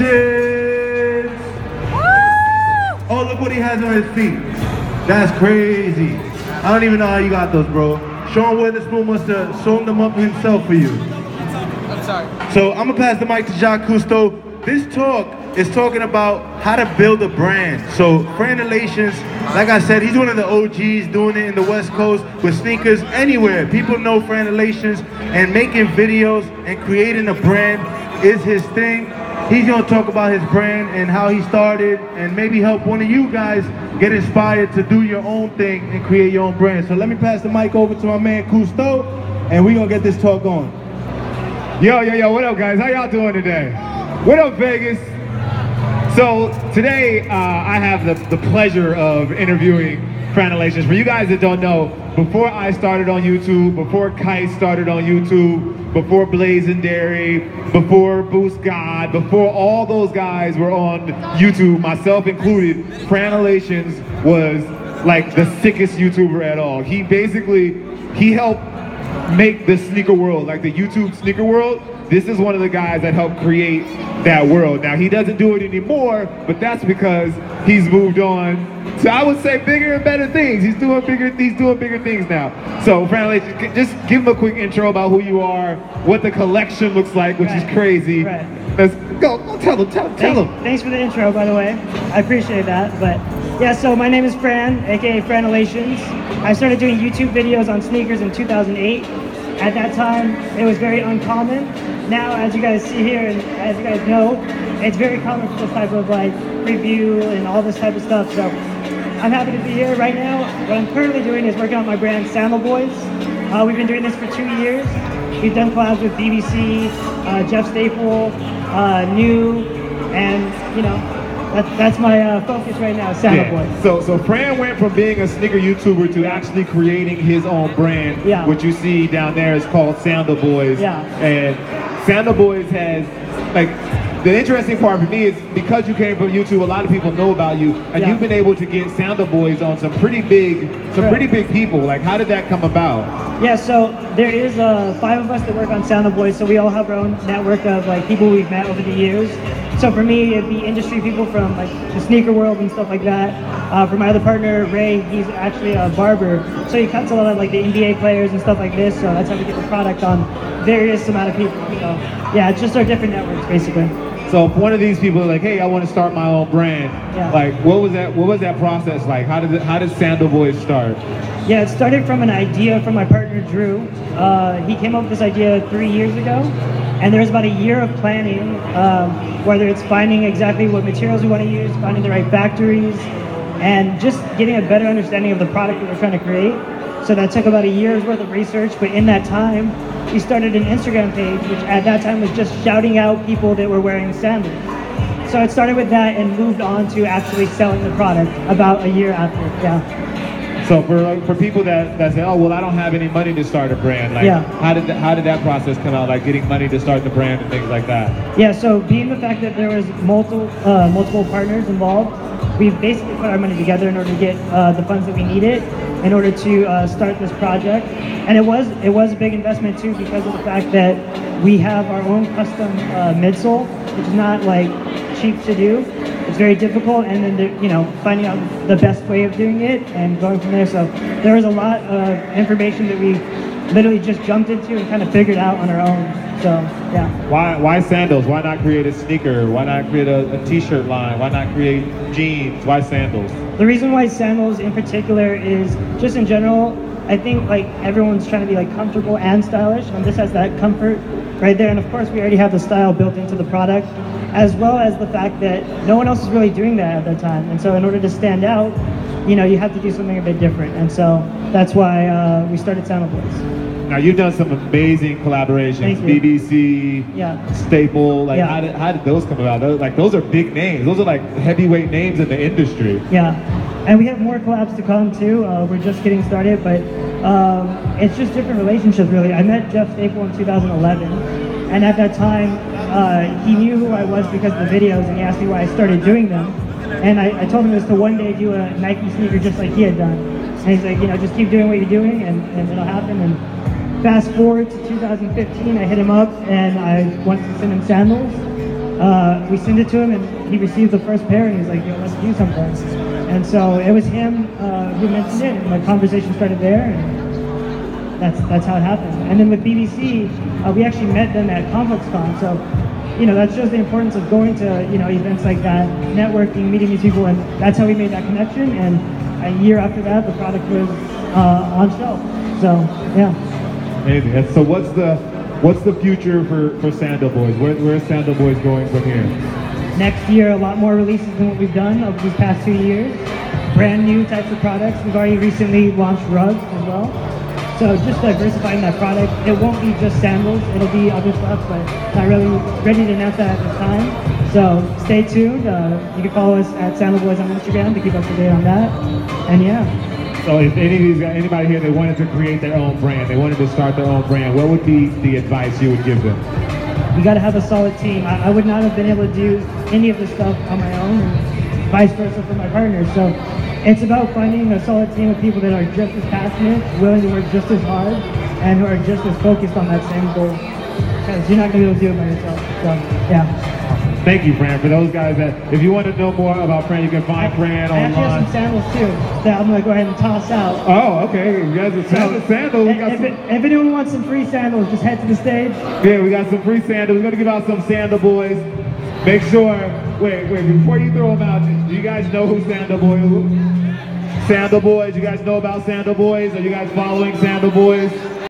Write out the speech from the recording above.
Relations! Oh, look what he has on his feet. That's crazy. I don't even know how you got those, bro. Sean Wotherspoon must have sewn them up himself for you. I'm sorry. So I'm gonna pass the mic to Jacques Cousteau. This talk is talking about how to build a brand. So Franalations, like I said, he's one of the OGs doing it in the West Coast with sneakers anywhere. People know Franalations and making videos and creating a brand is his thing. He's gonna talk about his brand and how he started and maybe help one of you guys get inspired to do your own thing and create your own brand. So let me pass the mic over to my man Cousteau and we're gonna get this talk on. Yo, yo, yo, what up, guys? How y'all doing today? What up, Vegas? So today, uh, I have the, the pleasure of interviewing Franalations. For you guys that don't know, before I started on YouTube, before Kite started on YouTube, before Blazendary, before Boost God, before all those guys were on YouTube, myself included, Franalations was like the sickest YouTuber at all. He basically, he helped make the sneaker world, like the YouTube sneaker world, this is one of the guys that helped create that world. Now he doesn't do it anymore, but that's because he's moved on. So I would say bigger and better things. He's doing bigger. He's doing bigger things now. So, Franley, just give him a quick intro about who you are, what the collection looks like, which right. is crazy. Right. Let's go. go tell him. Tell. Tell Thanks, him. thanks for the intro, by the way. I appreciate that. But yeah, so my name is Fran, aka Franalations. I started doing YouTube videos on sneakers in 2008. At that time, it was very uncommon. Now, as you guys see here, and as you guys know, it's very common for this type of like review and all this type of stuff. So I'm happy to be here right now. What I'm currently doing is working on my brand Sandalboyz. Uh, we've been doing this for two years. We've done collabs with BBC, uh, Jeff Staple, uh, New, and you know, that, that's my uh, focus right now, Sandalboyz. So, so Fran went from being a sneaker YouTuber to actually creating his own brand. Yeah. What you see down there is called Sandalboyz. Yeah. And Sandalboyz has, like, the interesting part for me is because you came from YouTube, a lot of people know about you, and Yeah. you've been able to get Sandalboyz on some pretty big, some Right. pretty big people. Like, how did that come about? Yeah, so there is uh, five of us that work on Sandalboyz, so we all have our own network of like people we've met over the years. So for me, it'd be industry people from like the sneaker world and stuff like that. Uh, for my other partner, Ray, he's actually a barber, so he cuts a lot of like the NBA players and stuff like this. So that's how we get the product on various amount of people. So yeah, it's just our different networks basically. So if one of these people is like, hey, I want to start my own brand, Yeah. like, what was that? What was that process like? How did it, how did Sandalboyz start? Yeah, it started from an idea from my partner Drew. Uh, he came up with this idea three years ago, and there was about a year of planning, um, whether it's finding exactly what materials we want to use, finding the right factories, and just getting a better understanding of the product that we're trying to create. So that took about a year's worth of research, but in that time, we started an Instagram page, which at that time was just shouting out people that were wearing sandals. So it started with that and moved on to actually selling the product about a year after. Yeah. So for for people that, that say, oh well, I don't have any money to start a brand, like Yeah. how did that, how did that process come out? Like getting money to start the brand and things like that. Yeah, so being the fact that there was multiple uh, multiple partners involved, we basically put our money together in order to get uh, the funds that we needed in order to uh, start this project. And it was it was a big investment too because of the fact that we have our own custom uh, midsole, which is not like cheap to do. It's very difficult, and then the, you know finding out the best way of doing it and going from there. So there was a lot of information that we literally just jumped into and kind of figured out on our own. So yeah. Why why sandals? Why not create a sneaker? Why not create a, a t-shirt line? Why not create jeans? Why sandals? The reason why sandals in particular is just in general, I think like everyone's trying to be like comfortable and stylish, and this has that comfort right there. And of course, we already have the style built into the product, as well as the fact that no one else is really doing that at that time. And so, in order to stand out, you know, you have to do something a bit different. And so that's why uh, we started Sandalboyz. Now you've done some amazing collaborations. Thank you. BBC, Yeah. Staple. Like Yeah. how did how did those come about? Those, like those are big names. Those are like heavyweight names in the industry. Yeah, and we have more collabs to come too. Uh, we're just getting started, but um, it's just different relationships really. I met Jeff Staple in 2011, and at that time, uh, he knew who I was because of the videos, and he asked me why I started doing them. And I, I told him was to one day do a Nike sneaker just like he had done. And he's like, you know, just keep doing what you're doing, and, and it'll happen. And fast forward to 2015, I hit him up, and I wanted to send him sandals. uh, we sent it to him, and he received the first pair, and he's like, "Yo, let's do something." And so it was him uh, who mentioned it, and the conversation started there, and that's that's how it happened. And then with BBC, uh, we actually met them at ComplexCon, so you know that shows the importance of going to you know events like that, networking, meeting new people, and that's how we made that connection. And a year after that, the product was uh, on shelf. So yeah. Amazing. And so what's the what's the future for for Sandalboyz? Where where's Sandalboyz going from here? Next year, a lot more releases than what we've done over these past two years. Brand new types of products. We've already recently launched rugs as well. So just diversifying that product. It won't be just sandals. It'll be other stuff, but not really ready to announce that at this time. So stay tuned. Uh, you can follow us at Sandalboyz on Instagram to keep up to date on that. And yeah. So if any of these guys, anybody here, they wanted to create their own brand, they wanted to start their own brand, what would be the advice you would give them? you got to have a solid team. I, I would not have been able to do any of this stuff on my own, and vice versa for my partners. So it's about finding a solid team of people that are just as passionate, willing to work just as hard, and who are just as focused on that same goal. Because you're not going to be able to do it by yourself. So yeah. Thank you, Fran. For those guys that, if you want to know more about Fran, you can find Fran I actually have some sandals too that I'm going to go ahead and toss out. Oh, okay. You guys are sandal, sandal. We If, some, if anyone wants some free sandals, just head to the stage. yeah, we got some free sandals. We're gonna give out some Sandalboyz. Make sure. Wait, wait. Before you throw them out, do you guys know who Sandal Boy? Who? Sandalboyz. You guys know about Sandalboyz? Are you guys following Sandalboyz?